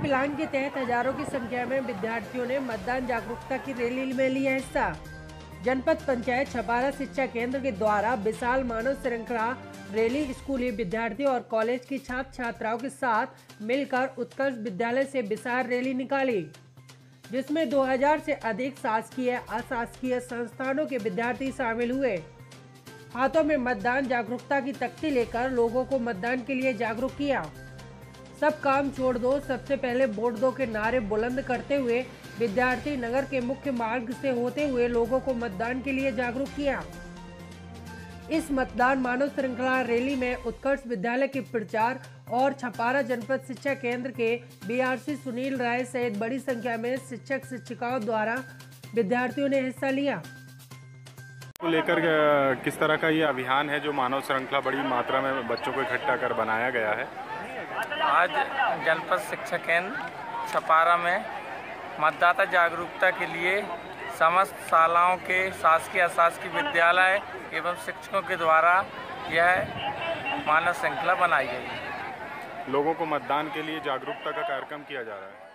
अभियान के तहत हज़ारों की संख्या में विद्यार्थियों ने मतदान जागरूकता की रैली में लिया हिस्सा। जनपद पंचायत छपारा शिक्षा केंद्र के द्वारा विशाल मानव श्रृंखला रैली स्कूली विद्यार्थियों और कॉलेज की छात्र छात्राओं के साथ मिलकर उत्कर्ष विद्यालय से विशाल रैली निकाली, जिसमें 2000 से अधिक शासकीय, अशासकीय संस्थानों के विद्यार्थी शामिल हुए। हाथों में मतदान जागरूकता की तख्ती लेकर लोगों को मतदान के लिए जागरूक किया। सब काम छोड़ दो, सबसे पहले वोट दो के नारे बुलंद करते हुए विद्यार्थी नगर के मुख्य मार्ग से होते हुए लोगों को मतदान के लिए जागरूक किया। इस मतदान मानव श्रृंखला रैली में उत्कर्ष विद्यालय के प्रचार और छपारा जनपद शिक्षा केंद्र के बीआरसी सुनील राय सहित बड़ी संख्या में शिक्षक शिक्षिकाओं द्वारा विद्यार्थियों ने हिस्सा लिया। को लेकर किस तरह का ये अभियान है जो मानव श्रृंखला बड़ी मात्रा में बच्चों को इकट्ठा कर बनाया गया है? आज जनपद शिक्षा केंद्र छपारा में मतदाता जागरूकता के लिए समस्त शालाओं के शासकीय, अशासकीय विद्यालय एवं शिक्षकों के द्वारा यह मानव श्रृंखला बनाई गई है। लोगों को मतदान के लिए जागरूकता का कार्यक्रम किया जा रहा है।